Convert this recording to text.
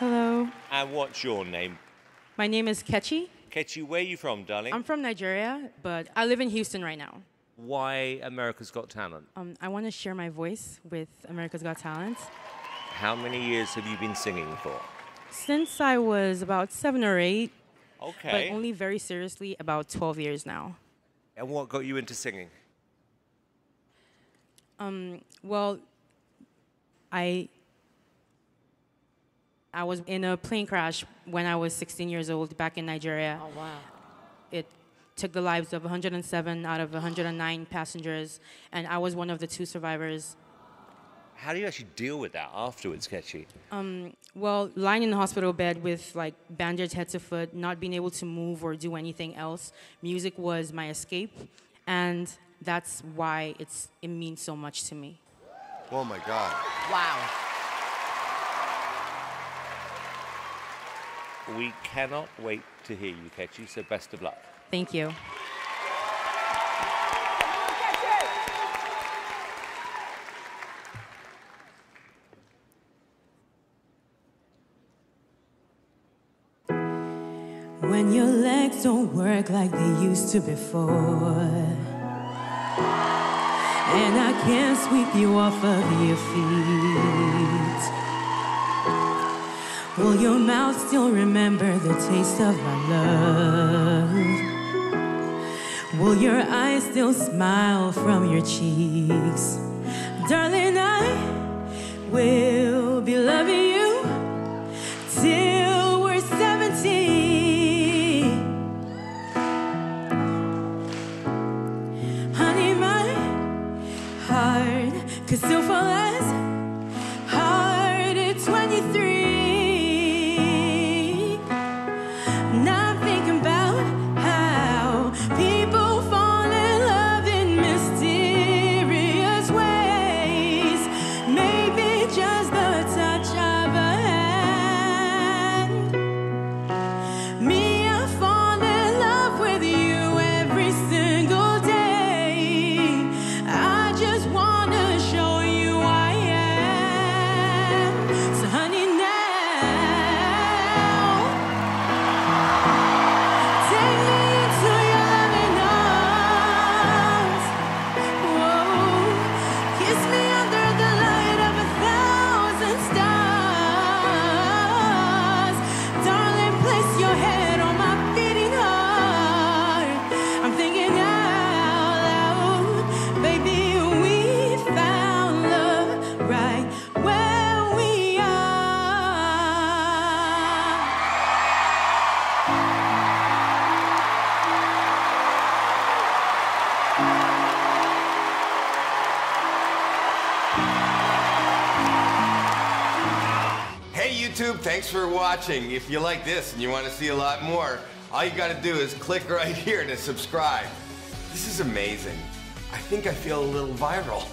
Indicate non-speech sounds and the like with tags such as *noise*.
And what's your name? My name is Kechi. Kechi, where are you from, darling? I'm from Nigeria, but I live in Houston right now. Why America's Got Talent? Um, I want to share my voice with America's Got Talent. How many years have you been singing for? Since I was about seven or eight, Okay. but only very seriously about 12 years now. and what got you into singing? Um, Well, I I was in a plane crash when I was 16 years old back in Nigeria. Oh, wow. It took the lives of 107 out of 109 passengers, and I was one of the two survivors. How do you actually deal with that afterwards, Kechi? Um, well, lying in the hospital bed with like bandaged head to foot, not being able to move or do anything else, music was my escape, and that's why it's it means so much to me. Oh my God. Wow. We cannot wait to hear you, Kechi, so best of luck. Thank you. When your legs don't work like they used to before. And I can't sweep you off of your feet. Will your mouth still remember the taste of my love? Will your eyes still smile from your cheeks? Darling, I will be loving you till we're 70. Honey, my heart could still fall as hard at 23. YouTube, thanks for watching. If you like this and you want to see a lot more, all you gotta do is click right *laughs* here to subscribe. This is amazing. I think I feel a little viral.